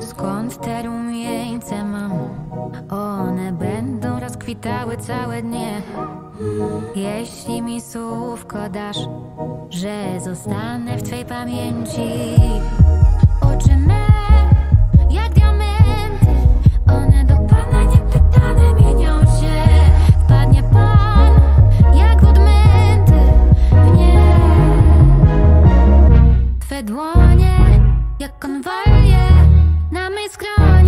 Skąd te rumieńce mam? One będą rozkwitały całe dnie. Jeśli mi słówko dasz, że zostanę w twojej pamięci. Oczy me, jak diamenty, one do Pana niepytane mienią się. Wpadnie Pan, jak w odmęty, w nie. Twe dłonie, jak konwalie. Nami skraj